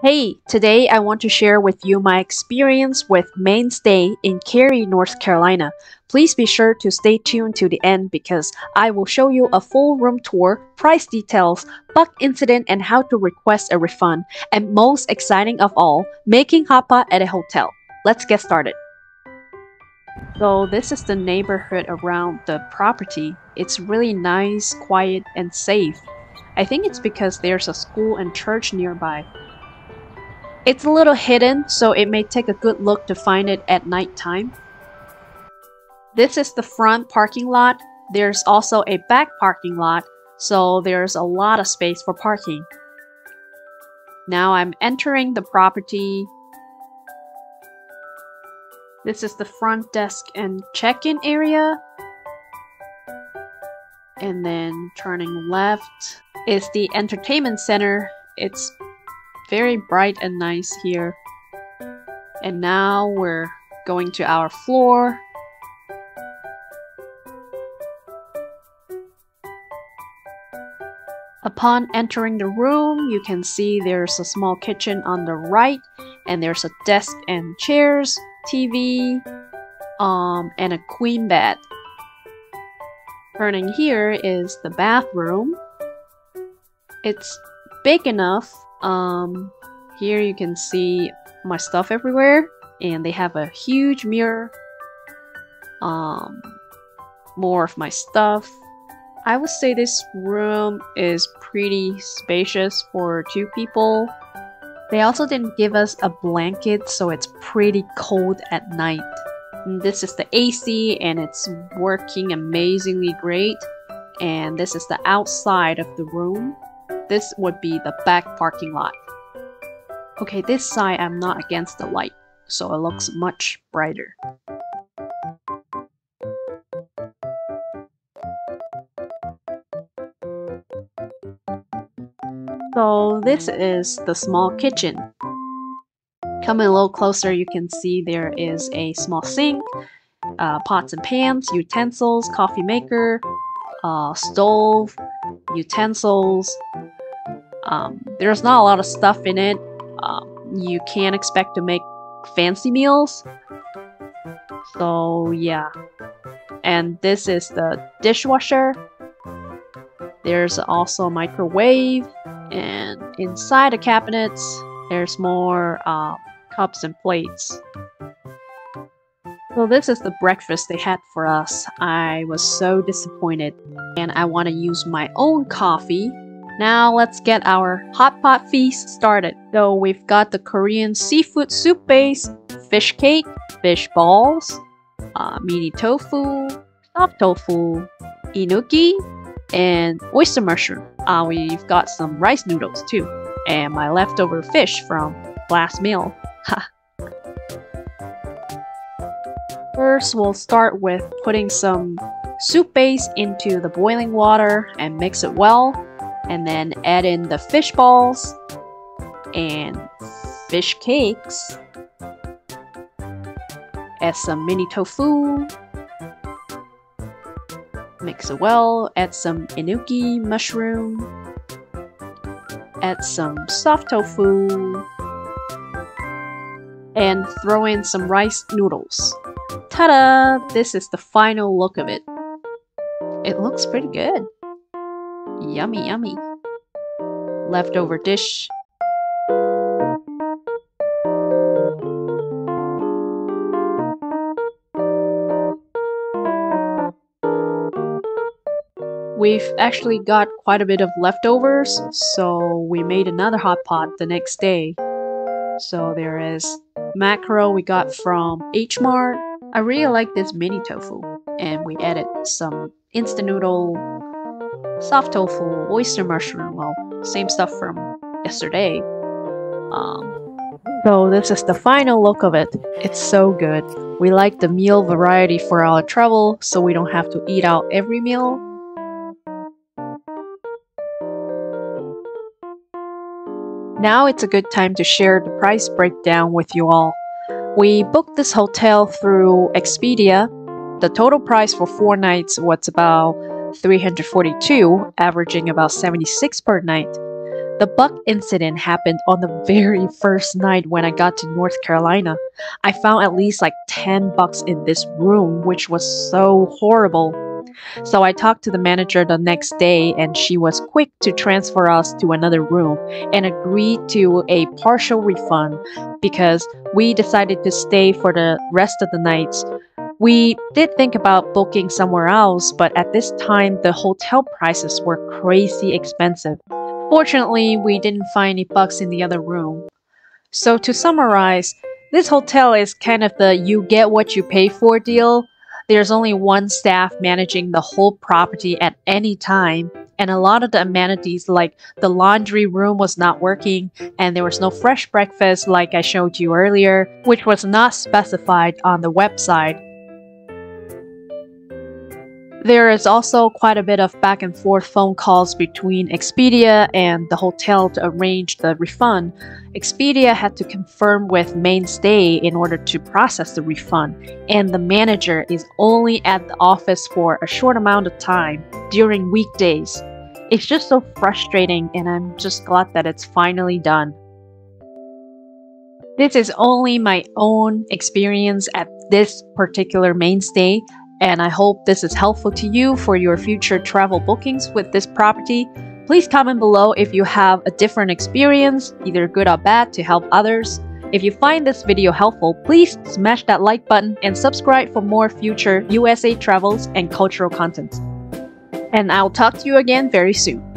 Hey, today I want to share with you my experience with Mainstay in Cary, North Carolina. Please be sure to stay tuned to the end because I will show you a full room tour, price details, bug incident, and how to request a refund. And most exciting of all, making hot pot at a hotel. Let's get started. So this is the neighborhood around the property. It's really nice, quiet, and safe. I think it's because there's a school and church nearby. It's a little hidden, so it may take a good look to find it at night time. This is the front parking lot. There's also a back parking lot, so there's a lot of space for parking. Now I'm entering the property. This is the front desk and check-in area. And then turning left is the entertainment center. It's very bright and nice here. And now we're going to our floor. Upon entering the room, you can see there's a small kitchen on the right, and there's a desk and chairs, TV, um, and a queen bed. Turning here is the bathroom. It's big enough um, here you can see my stuff everywhere, and they have a huge mirror. Um, more of my stuff. I would say this room is pretty spacious for two people. They also didn't give us a blanket, so it's pretty cold at night. This is the AC, and it's working amazingly great. And this is the outside of the room. This would be the back parking lot. Okay, this side I'm not against the light, so it looks much brighter. So this is the small kitchen. Coming a little closer, you can see there is a small sink, uh, pots and pans, utensils, coffee maker, uh, stove, utensils, um, there's not a lot of stuff in it. Um, you can't expect to make fancy meals. So yeah. And this is the dishwasher. There's also a microwave. And inside the cabinets, there's more uh, cups and plates. So this is the breakfast they had for us. I was so disappointed and I want to use my own coffee now let's get our hot pot feast started. So we've got the Korean seafood soup base, fish cake, fish balls, uh, mini tofu, soft tofu, enoki, and oyster mushroom. Uh, we've got some rice noodles too, and my leftover fish from last meal. First, we'll start with putting some soup base into the boiling water and mix it well and then add in the fish balls and fish cakes. Add some mini tofu. Mix it well. Add some enoki mushroom. Add some soft tofu. And throw in some rice noodles. Ta-da! This is the final look of it. It looks pretty good. Yummy, yummy. Leftover dish. We've actually got quite a bit of leftovers, so we made another hot pot the next day. So there is mackerel we got from H Mart. I really like this mini tofu, and we added some instant noodle soft tofu, oyster mushroom, well, same stuff from yesterday. Um, so this is the final look of it. It's so good. We like the meal variety for our travel, so we don't have to eat out every meal. Now it's a good time to share the price breakdown with you all. We booked this hotel through Expedia. The total price for four nights was about 342, averaging about 76 per night. The buck incident happened on the very first night when I got to North Carolina. I found at least like 10 bucks in this room, which was so horrible. So I talked to the manager the next day and she was quick to transfer us to another room and agreed to a partial refund because we decided to stay for the rest of the nights. We did think about booking somewhere else, but at this time the hotel prices were crazy expensive. Fortunately, we didn't find any bugs in the other room. So to summarize, this hotel is kind of the you get what you pay for deal. There's only one staff managing the whole property at any time, and a lot of the amenities like the laundry room was not working, and there was no fresh breakfast like I showed you earlier, which was not specified on the website. There is also quite a bit of back and forth phone calls between Expedia and the hotel to arrange the refund. Expedia had to confirm with Mainstay in order to process the refund, and the manager is only at the office for a short amount of time during weekdays. It's just so frustrating, and I'm just glad that it's finally done. This is only my own experience at this particular mainstay and I hope this is helpful to you for your future travel bookings with this property. Please comment below if you have a different experience, either good or bad, to help others. If you find this video helpful, please smash that like button and subscribe for more future USA travels and cultural content. And I'll talk to you again very soon.